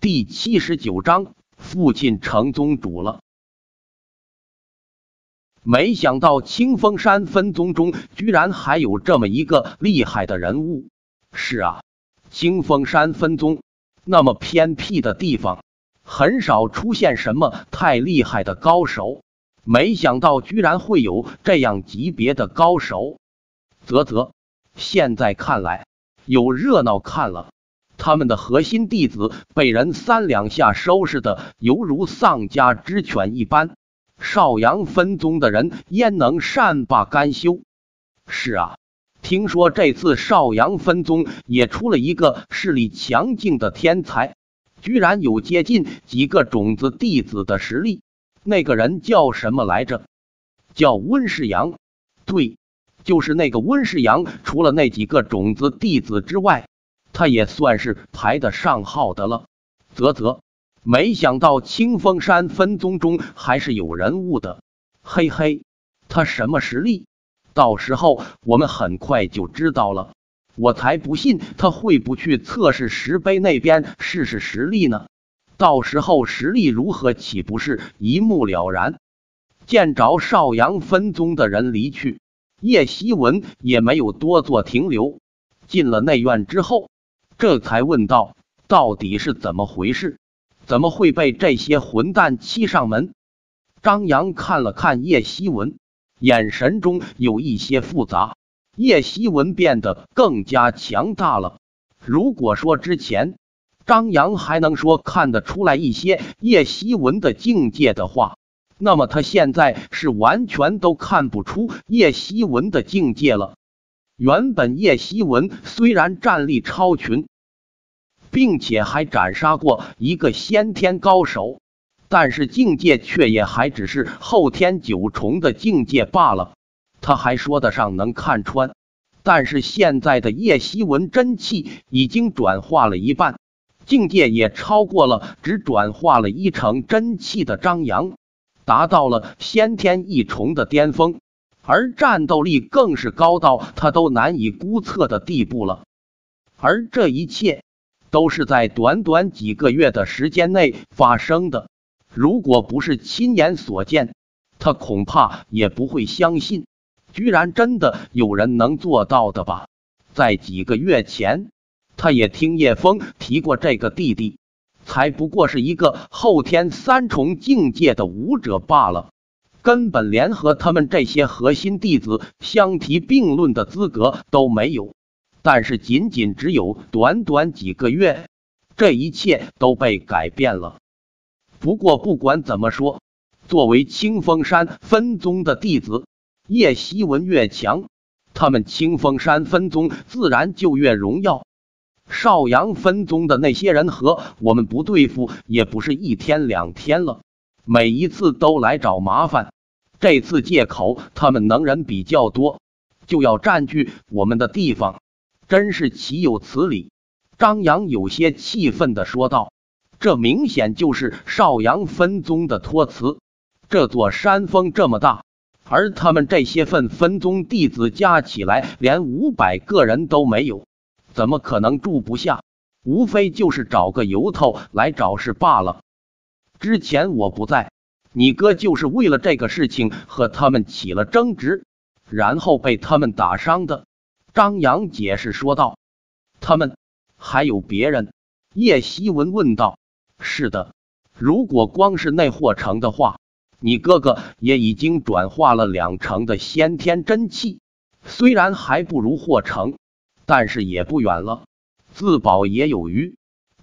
第七十九章，父亲成宗主了。没想到清风山分宗中居然还有这么一个厉害的人物。是啊，清风山分宗那么偏僻的地方，很少出现什么太厉害的高手。没想到居然会有这样级别的高手。啧啧，现在看来有热闹看了。他们的核心弟子被人三两下收拾的犹如丧家之犬一般，少阳分宗的人焉能善罢甘休？是啊，听说这次少阳分宗也出了一个势力强劲的天才，居然有接近几个种子弟子的实力。那个人叫什么来着？叫温世阳。对，就是那个温世阳。除了那几个种子弟子之外。他也算是排得上号的了。啧啧，没想到清风山分宗中还是有人物的。嘿嘿，他什么实力？到时候我们很快就知道了。我才不信他会不去测试石碑那边试试实力呢。到时候实力如何，岂不是一目了然？见着少阳分宗的人离去，叶希文也没有多做停留。进了内院之后。这才问道：“到底是怎么回事？怎么会被这些混蛋欺上门？”张扬看了看叶希文，眼神中有一些复杂。叶希文变得更加强大了。如果说之前张扬还能说看得出来一些叶希文的境界的话，那么他现在是完全都看不出叶希文的境界了。原本叶希文虽然战力超群，并且还斩杀过一个先天高手，但是境界却也还只是后天九重的境界罢了。他还说得上能看穿，但是现在的叶希文真气已经转化了一半，境界也超过了只转化了一成真气的张扬，达到了先天一重的巅峰。而战斗力更是高到他都难以估测的地步了，而这一切都是在短短几个月的时间内发生的。如果不是亲眼所见，他恐怕也不会相信，居然真的有人能做到的吧？在几个月前，他也听叶枫提过这个弟弟，才不过是一个后天三重境界的武者罢了。根本连和他们这些核心弟子相提并论的资格都没有。但是仅仅只有短短几个月，这一切都被改变了。不过不管怎么说，作为清风山分宗的弟子，叶希文越强，他们清风山分宗自然就越荣耀。少阳分宗的那些人和我们不对付，也不是一天两天了。每一次都来找麻烦，这次借口他们能人比较多，就要占据我们的地方，真是岂有此理！张扬有些气愤的说道：“这明显就是少阳分宗的托词。这座山峰这么大，而他们这些份分宗弟子加起来连五百个人都没有，怎么可能住不下？无非就是找个由头来找事罢了。”之前我不在，你哥就是为了这个事情和他们起了争执，然后被他们打伤的。张扬解释说道：“他们还有别人？”叶希文问道：“是的，如果光是那霍成的话，你哥哥也已经转化了两成的先天真气，虽然还不如霍成，但是也不远了，自保也有余。”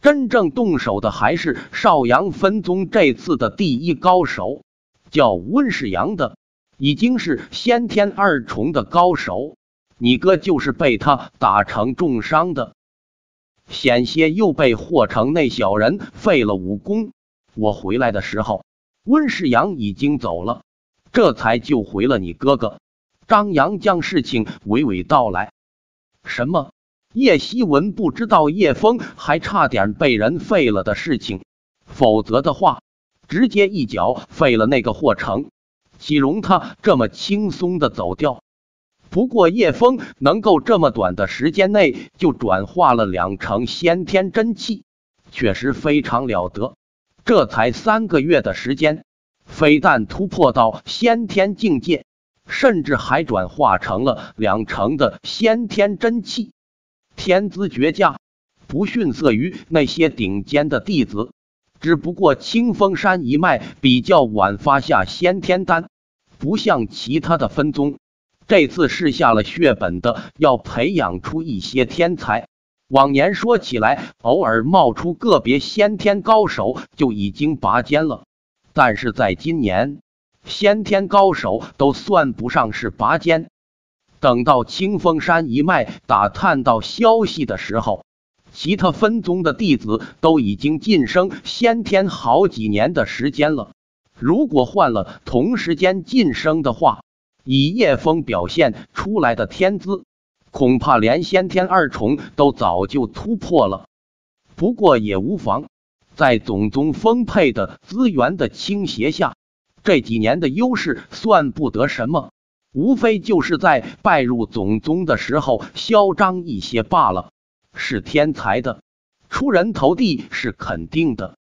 真正动手的还是少阳分宗这次的第一高手，叫温世阳的，已经是先天二重的高手。你哥就是被他打成重伤的，险些又被霍成那小人废了武功。我回来的时候，温世阳已经走了，这才救回了你哥哥。张扬将事情娓娓道来。什么？叶希文不知道叶枫还差点被人废了的事情，否则的话，直接一脚废了那个霍成，岂容他这么轻松的走掉？不过叶枫能够这么短的时间内就转化了两成先天真气，确实非常了得。这才三个月的时间，非但突破到先天境界，甚至还转化成了两成的先天真气，天资绝佳，不逊色于那些顶尖的弟子。只不过清风山一脉比较晚发下先天丹，不像其他的分宗，这次是下了血本的，要培养出一些天才。往年说起来，偶尔冒出个别先天高手就已经拔尖了，但是在今年，先天高手都算不上是拔尖。等到清风山一脉打探到消息的时候，其他分宗的弟子都已经晋升先天好几年的时间了。如果换了同时间晋升的话，以叶枫表现出来的天资。恐怕连先天二重都早就突破了，不过也无妨。在总宗丰沛的资源的倾斜下，这几年的优势算不得什么，无非就是在拜入总宗的时候嚣张一些罢了。是天才的，出人头地是肯定的。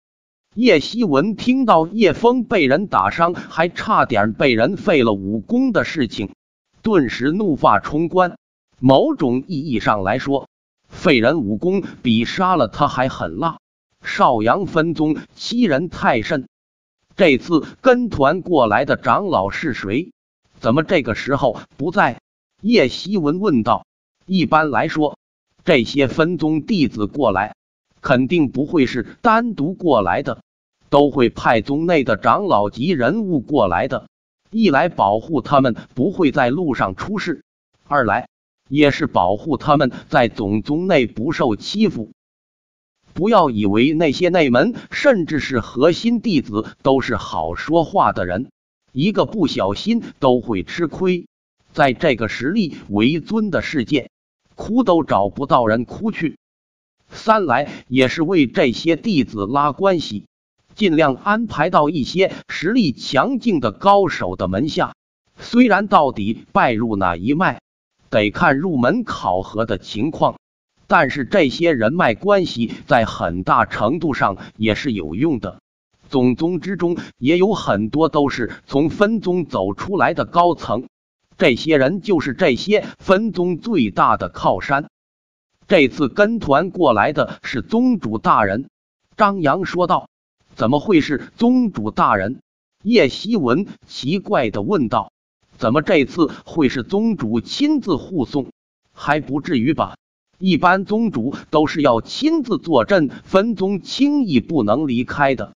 叶希文听到叶枫被人打伤，还差点被人废了武功的事情，顿时怒发冲冠。某种意义上来说，废人武功比杀了他还狠辣。少阳分宗欺人太甚。这次跟团过来的长老是谁？怎么这个时候不在？叶希文问道。一般来说，这些分宗弟子过来，肯定不会是单独过来的，都会派宗内的长老级人物过来的。一来保护他们不会在路上出事，二来。也是保护他们在总宗内不受欺负。不要以为那些内门甚至是核心弟子都是好说话的人，一个不小心都会吃亏。在这个实力为尊的世界，哭都找不到人哭去。三来也是为这些弟子拉关系，尽量安排到一些实力强劲的高手的门下。虽然到底拜入哪一脉？得看入门考核的情况，但是这些人脉关系在很大程度上也是有用的。总宗之中也有很多都是从分宗走出来的高层，这些人就是这些分宗最大的靠山。这次跟团过来的是宗主大人，张扬说道：“怎么会是宗主大人？”叶希文奇怪的问道。怎么这次会是宗主亲自护送？还不至于吧？一般宗主都是要亲自坐镇分宗，轻易不能离开的。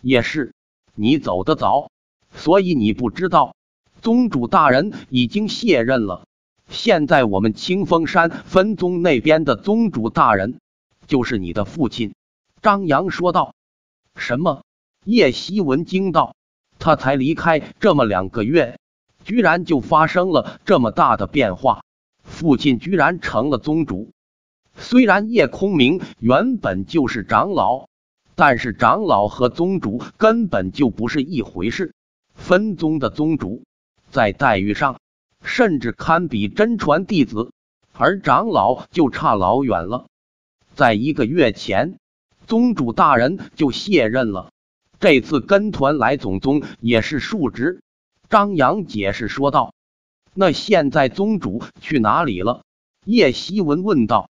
也是，你走得早，所以你不知道，宗主大人已经卸任了。现在我们清风山分宗那边的宗主大人，就是你的父亲。”张扬说道。“什么？”叶希文惊道，“他才离开这么两个月。”居然就发生了这么大的变化，父亲居然成了宗主。虽然叶空明原本就是长老，但是长老和宗主根本就不是一回事。分宗的宗主在待遇上甚至堪比真传弟子，而长老就差老远了。在一个月前，宗主大人就卸任了，这次跟团来总宗也是述职。张扬解释说道：“那现在宗主去哪里了？”叶希文问道。